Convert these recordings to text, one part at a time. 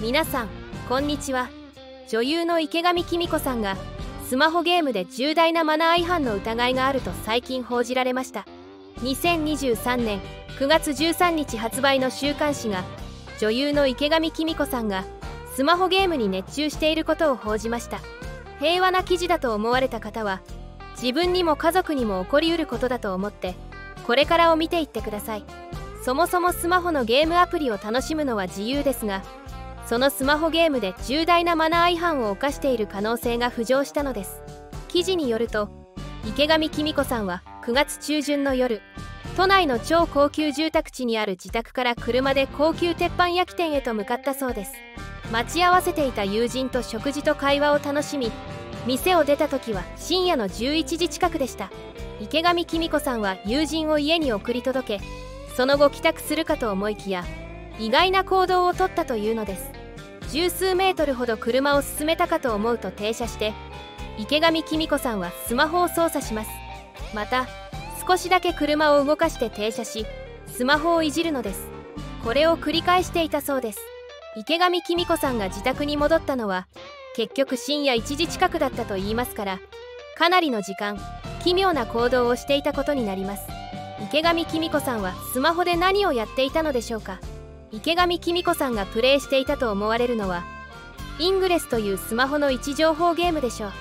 皆さんこんにちは。女優の池上紀美子さんがスマホゲームで重大なマナー違反の疑いがあると最近報じられました。2023年9月13日発売の週刊誌が女優の池上紀美子さんがスマホゲームに熱中していることを報じました。平和な記事だと思われた方は自分にも家族にも起こりうることだと思ってこれからを見ていってください。そもそもスマホのゲームアプリを楽しむのは自由ですがそのスマホゲームで重大なマナー違反を犯している可能性が浮上したのです。記事によると池上紀美子さんは9月中旬の夜都内の超高級住宅地にある自宅から車で高級鉄板焼き店へと向かったそうです。待ち合わせていた友人と食事と会話を楽しみ店を出た時は深夜の11時近くでした。池上紀美子さんは友人を家に送り届けその後帰宅するかと思いきや意外な行動をとったというのです。十数メートルほど車を進めたかと思うと停車して池上紀美子さんはスマホを操作します。また少しだけ車を動かして停車しスマホをいじるのです。これを繰り返していたそうです。池上紀美子さんが自宅に戻ったのは結局深夜1時近くだったと言いますからかなりの時間奇妙な行動をしていたことになります。池上紀美子さんはスマホで何をやっていたのでしょうか。池上紀美子さんがプレイしていたと思われるのはイングレスというスマホの位置情報ゲームでしょう。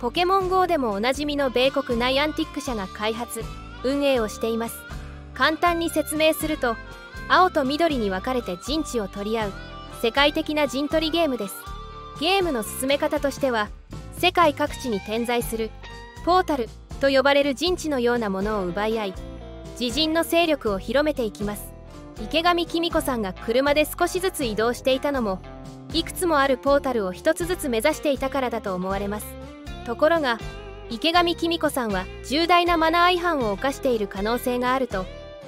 ポケモン GO でもおなじみの米国ナイアンティック社が開発運営をしています。簡単に説明すると青と緑に分かれて陣地を取り合う世界的な陣取りゲームです。ゲームの進め方としては世界各地に点在するポータルと呼ばれる陣地のようなものを奪い合い自陣の勢力を広めていきます。池上紀美子さんが車で少しずつ移動していたのもいくつもあるポータルを一つずつ目指していたからだと思われます。ところが池上紀美子さんは重大なマナー違反を犯している可能性があると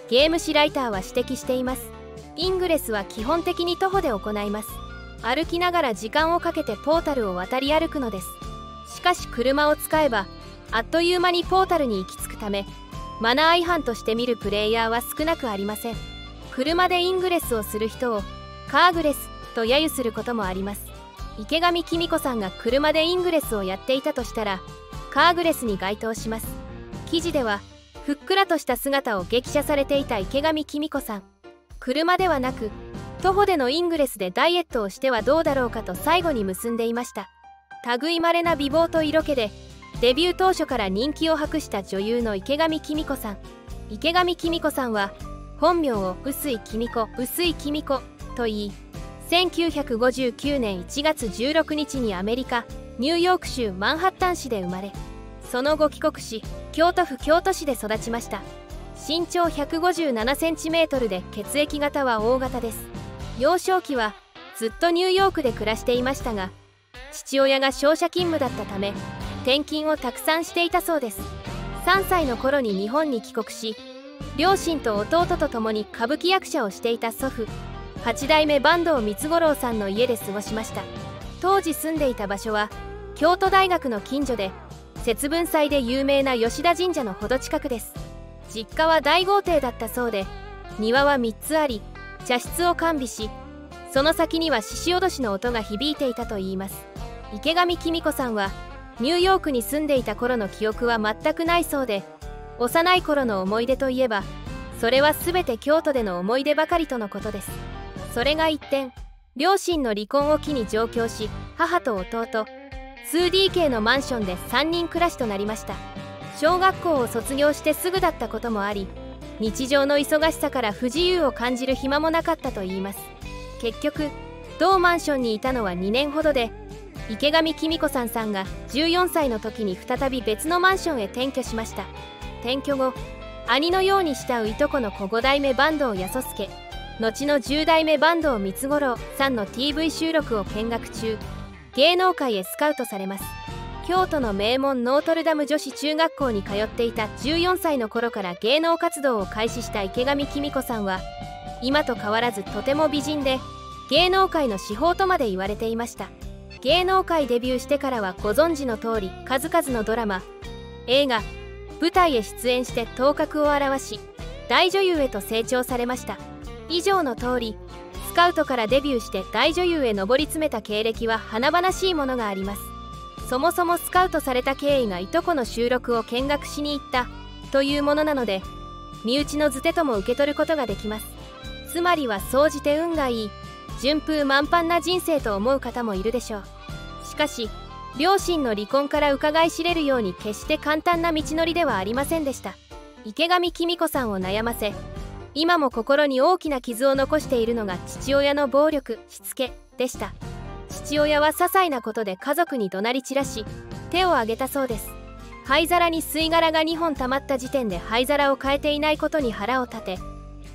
ゲーム誌ライターは指摘しています。イングレスは基本的に徒歩で行います。歩きながら時間をかけてポータルを渡り歩くのです。しかし車を使えばあっという間にポータルに行き着くためマナー違反として見るプレイヤーは少なくありません。車でイングレスをする人をカーグレスと揶揄することもあります。池上紀美子さんが車でイングレスをやっていたとしたらカーグレスに該当します。記事ではふっくらとした姿を激写されていた池上紀美子さん。車ではなく徒歩でのイングレスでダイエットをしてはどうだろうかと最後に結んでいました。類まれな美貌と色気でデビュー当初から人気を博した女優の池上紀美子さん。池上紀美子さんは本名を臼井紀美子臼井紀美子と言い1959年1月16日にアメリカニューヨーク州マンハッタン市で生まれその後帰国し京都府京都市で育ちました。身長 157cm で血液型は O 型です。幼少期はずっとニューヨークで暮らしていましたが父親が商社勤務だったため転勤をたくさんしていたそうです。3歳の頃に日本に帰国し両親と弟と共に歌舞伎役者をしていた祖父八代目坂東光五郎さんの家で過ごしました。当時住んでいた場所は京都大学の近所で節分祭で有名な吉田神社のほど近くです。実家は大豪邸だったそうで庭は3つあり茶室を完備しその先には獅子おどしの音が響いていたといいます。池上紀美子さんはニューヨークに住んでいた頃の記憶は全くないそうで幼い頃の思い出といえばそれは全て京都での思い出ばかりとのことです。それが一転両親の離婚を機に上京し母と弟 2DK のマンションで3人暮らしとなりました。小学校を卒業してすぐだったこともあり日常の忙しさから不自由を感じる暇もなかったといいます。結局同マンションにいたのは2年ほどで池上紀美子さんさんが14歳の時に再び別のマンションへ転居しました。転居後兄のように慕ういとこの子5代目坂東康介後の10代目坂東光五郎さんの TV 収録を見学中。芸能界へスカウトされます。京都の名門ノートルダム女子中学校に通っていた14歳の頃から芸能活動を開始した池上紀美子さんは今と変わらずとても美人で芸能界の司法とまで言われていました。芸能界デビューしてからはご存知の通り数々のドラマ映画舞台へ出演して頭角を現し大女優へと成長されました。以上の通りスカウトからデビューして大女優へ上り詰めた経歴は華々しいものがあります。そもそもスカウトされた経緯がいとこの収録を見学しに行ったというものなので身内の図手とも受け取ることができます。つまりは総じて運がいい順風満帆な人生と思う方もいるでしょう。しかし両親の離婚から伺い知れるように決して簡単な道のりではありませんでした。池上紀美子さんを悩ませ今も心に大きな傷を残しているのが父親の暴力しつけでした。父親は些細なことで家族に怒鳴り散らし手を挙げたそうです。灰皿に吸い殻が2本溜まった時点で灰皿を変えていないことに腹を立て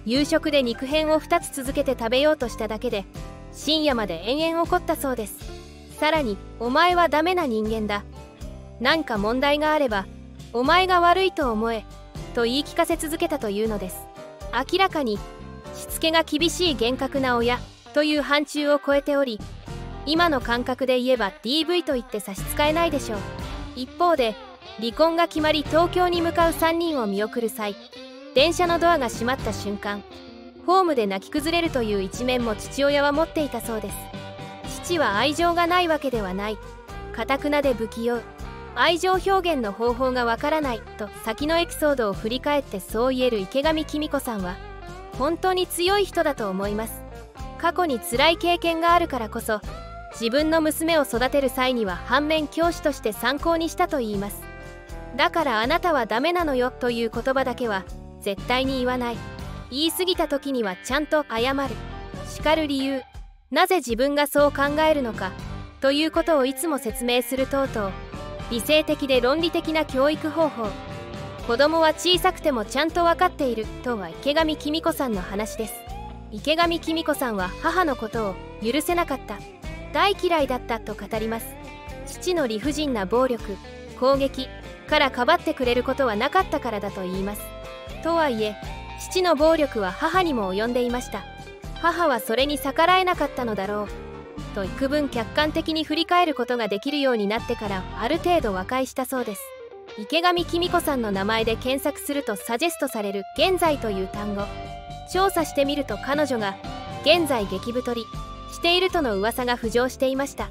夕食で肉片を2つ続けて食べようとしただけで深夜まで延々怒ったそうです。さらに「お前はダメな人間だ」「なんか問題があればお前が悪いと思え」と言い聞かせ続けたというのです。明らかにしつけが厳しい厳格な親という範疇を超えており今の感覚で言えば DV と言って差し支えないでしょう。一方で離婚が決まり東京に向かう3人を見送る際電車のドアが閉まった瞬間ホームで泣き崩れるという一面も父親は持っていたそうです。父は愛情がないわけではない。かたくなで不器用。愛情表現の方法がわからない。と先のエピソードを振り返ってそう言える池上紀美子さんは本当に強い人だと思います。過去に辛い経験があるからこそ自分の娘を育てる際には反面教師として参考にしたと言います。だからあなたはダメなのよという言葉だけは絶対に言わない。言い過ぎた時にはちゃんと謝る。叱る理由。なぜ自分がそう考えるのかということをいつも説明する等々理性的で論理的な教育方法子供は小さくてもちゃんと分かっているとは池上紀美子さんの話です。池上紀美子さんは母のことを許せなかった大嫌いだったと語ります。父の理不尽な暴力攻撃からかばってくれることはなかったからだと言います。とはいえ父の暴力は母にも及んでいました。母はそれに逆らえなかったのだろう。と幾分客観的に振り返ることができるようになってからある程度和解したそうです。池上紀美子さんの名前で検索するとサジェストされる「現在」という単語調査してみると彼女が現在激太りしているとの噂が浮上していました。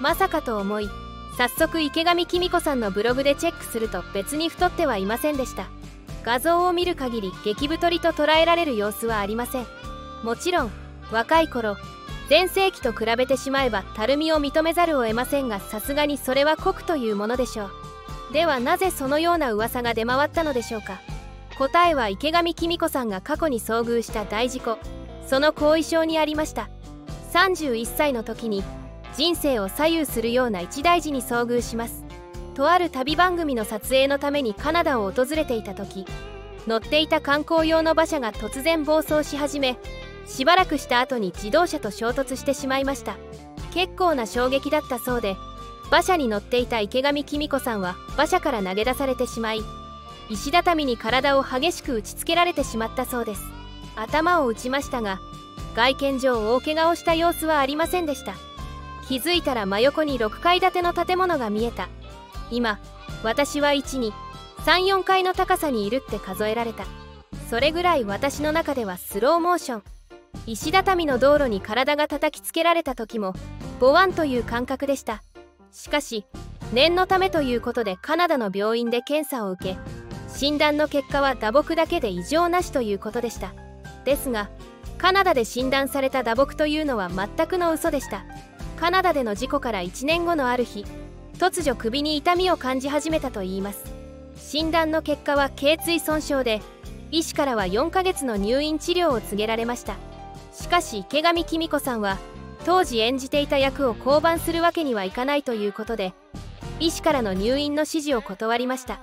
まさかと思い早速池上紀美子さんのブログでチェックすると別に太ってはいませんでした。画像を見る限り激太りと捉えられる様子はありません。もちろん若い頃全盛期と比べてしまえばたるみを認めざるを得ませんがさすがにそれは酷というものでしょう。ではなぜそのような噂が出回ったのでしょうか。答えは池上紀美子さんが過去に遭遇した大事故。その後遺症にありました。31歳の時に人生を左右するような一大事に遭遇します。とある旅番組の撮影のためにカナダを訪れていた時乗っていた観光用の馬車が突然暴走し始めしばらくした後に自動車と衝突してしまいました。結構な衝撃だったそうで馬車に乗っていた池上紀美子さんは馬車から投げ出されてしまい石畳に体を激しく打ちつけられてしまったそうです。頭を打ちましたが外見上大怪我をした様子はありませんでした。気づいたら真横に6階建ての建物が見えた。今私は1234階の高さにいるって数えられた。それぐらい私の中ではスローモーション。石畳の道路に体が叩きつけられた時もボワンという感覚でした。しかし念のためということでカナダの病院で検査を受け診断の結果は打撲だけで異常なしということでした。ですがカナダで診断された打撲というのは全くの嘘でした。カナダでの事故から1年後のある日突如首に痛みを感じ始めたといいます。診断の結果は頸椎損傷で医師からは4ヶ月の入院治療を告げられました。しかし池上紀美子さんは当時演じていた役を降板するわけにはいかないということで医師からの入院の指示を断りました。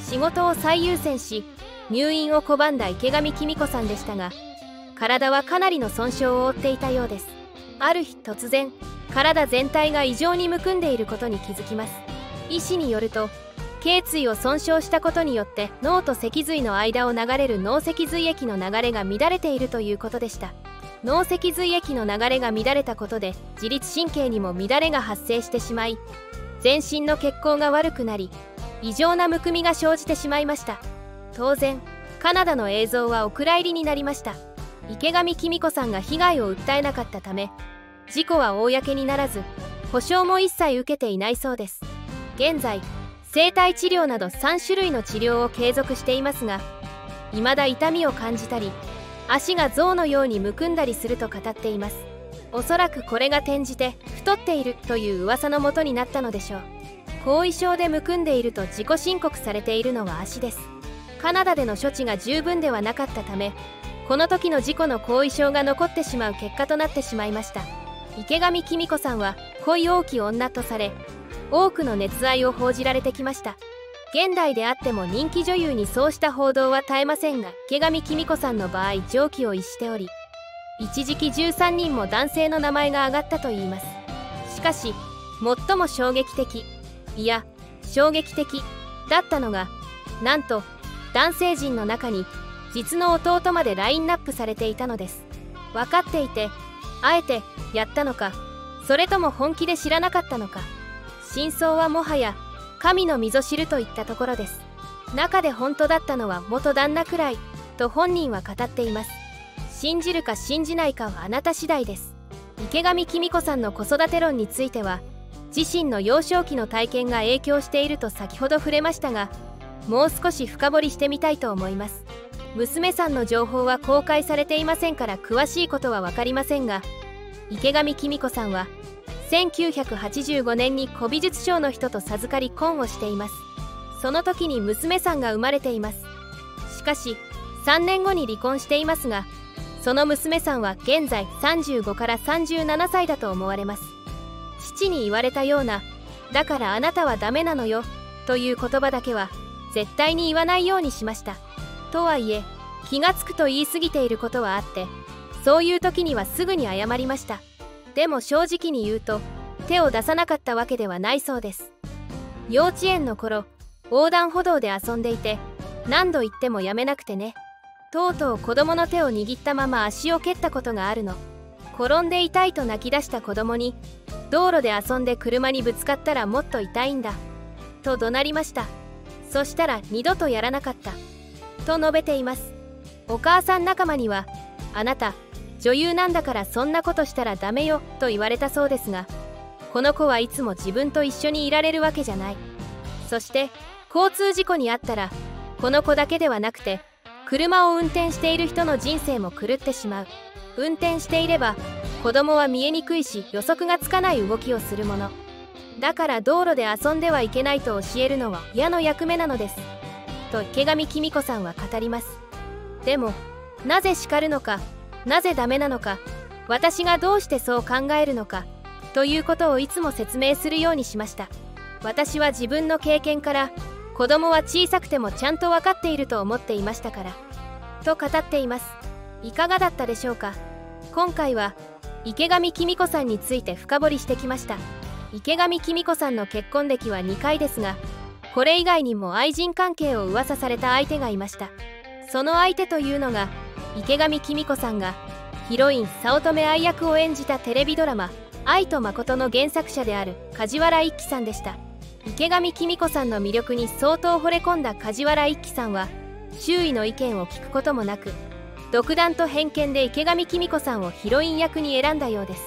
仕事を最優先し入院を拒んだ池上紀美子さんでしたが体はかなりの損傷を負っていたようです。ある日突然体全体が異常にむくんでいることに気づきます。医師によると頸椎を損傷したことによって脳と脊髄の間を流れる脳脊髄液の流れが乱れているということでした。脳脊髄液の流れが乱れたことで自律神経にも乱れが発生してしまい全身の血行が悪くなり異常なむくみが生じてしまいました。当然カナダの映像はお蔵入りになりました。池上紀美子さんが被害を訴えなかったため事故は公にならず保証も一切受けていないそうです。現在生体治療など3種類の治療を継続していますが未だ痛みを感じたり足が象のようにむくんだりすると語っています。おそらくこれが転じて太っているという噂のもとになったのでしょう。後遺症でむくんでいると自己申告されているのは足です。カナダでの処置が十分ではなかったためこの時の事故の後遺症が残ってしまう結果となってしまいました。池上紀美子さんは恋多き女とされ多くの熱愛を報じられてきました。現代であっても人気女優にそうした報道は絶えませんが池上紀美子さんの場合常軌を逸しており一時期13人も男性の名前が挙がったといいます。しかし最も衝撃的いや衝撃的だったのがなんと男性陣の中に実の弟までラインナップされていたのです。分かっていてあえてやったのかそれとも本気で知らなかったのか真相はもはや神の溝知るといったところです。中で本当だったのは元旦那くらいと本人は語っています。信じるか信じないかはあなた次第です。池上紀美子さんの子育て論については自身の幼少期の体験が影響していると先ほど触れましたがもう少し深掘りしてみたいと思います。娘さんの情報は公開されていませんから詳しいことは分かりませんが池上紀美子さんは1985年に古美術商の人と授かり婚をしています。その時に娘さんが生まれています。しかし3年後に離婚していますがその娘さんは現在35から37歳だと思われます。父に言われたような「だからあなたはダメなのよ」という言葉だけは絶対に言わないようにしました。とはいえ気がつくと言い過ぎていることはあってそういう時にはすぐに謝りました。でも正直に言うと手を出さなかったわけではないそうです。幼稚園の頃横断歩道で遊んでいて何度言ってもやめなくてね。とうとう子供の手を握ったまま足を蹴ったことがあるの。転んで痛いと泣き出した子供に道路で遊んで車にぶつかったらもっと痛いんだ。と怒鳴りました。そしたら二度とやらなかった。と述べています。お母さん仲間にはあなた女優なんだからそんなことしたらダメよと言われたそうですがこの子はいつも自分と一緒にいられるわけじゃない。そして交通事故に遭ったらこの子だけではなくて車を運転している人の人生も狂ってしまう。運転していれば子供は見えにくいし予測がつかない動きをするもの。だから道路で遊んではいけないと教えるのは親の役目なのです。と池上紀美子さんは語ります。でもなぜ叱るのかなぜダメなのか私がどうしてそう考えるのかということをいつも説明するようにしました。私は自分の経験から子供は小さくてもちゃんと分かっていると思っていましたからと語っています。いかがだったでしょうか。今回は池上紀美子さんについて深掘りしてきました。池上紀美子さんの結婚歴は2回ですがこれ以外にも愛人関係を噂された相手がいました。その相手というのが池上紀美子さんがヒロイン早乙女愛役を演じたテレビドラマ「愛と誠」の原作者である梶原一騎さんでした。池上紀美子さんの魅力に相当惚れ込んだ梶原一騎さんは周囲の意見を聞くこともなく独断と偏見で池上紀美子さんをヒロイン役に選んだようです。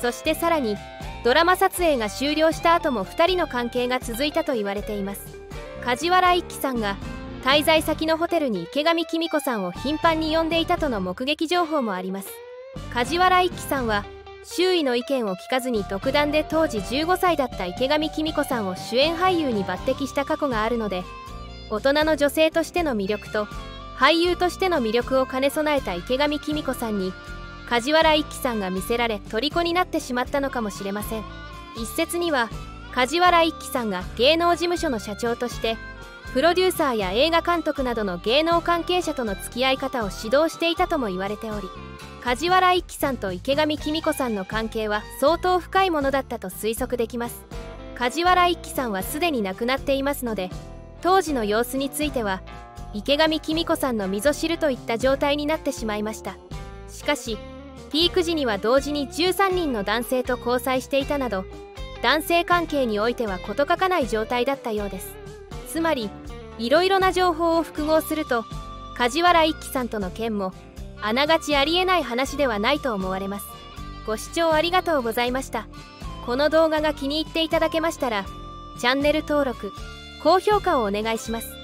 そしてさらにドラマ撮影が終了した後も2人の関係が続いたと言われています。梶原一騎さんが滞在先のホテルに池上紀美子さんを頻繁に呼んでいたとの目撃情報もあります。梶原一騎さんは周囲の意見を聞かずに独断で当時15歳だった池上紀美子さんを主演俳優に抜擢した過去があるので大人の女性としての魅力と俳優としての魅力を兼ね備えた池上紀美子さんに梶原一騎さんが見せられ虜になってしまったのかもしれません。一説には梶原一騎さんが芸能事務所の社長としてプロデューサーや映画監督などの芸能関係者との付き合い方を指導していたとも言われており梶原一騎さんと池上紀美子さんの関係は相当深いものだったと推測できます。梶原一騎さんはすでに亡くなっていますので当時の様子については池上紀美子さんの溝知るといった状態になってしまいました。しかしピーク時には同時に13人の男性と交際していたなど男性関係においては事欠かない状態だったようです。つまりいろいろな情報を複合すると梶原一騎さんとの件もあながちありえない話ではないと思われます。ご視聴ありがとうございました。この動画が気に入っていただけましたらチャンネル登録高評価をお願いします。